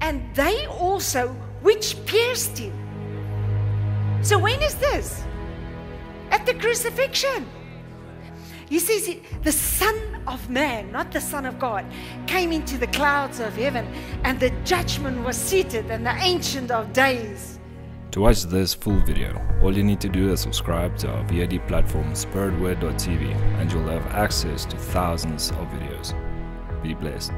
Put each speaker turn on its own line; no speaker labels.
and they also which pierced him. So when is this? At the crucifixion. He says the Son of Man, not the Son of God, came into the clouds of heaven, and the judgment was seated, in the Ancient of Days.
To watch this full video, all you need to do is subscribe to our VOD platform spiritword.tv and you'll have access to thousands of videos. Be blessed.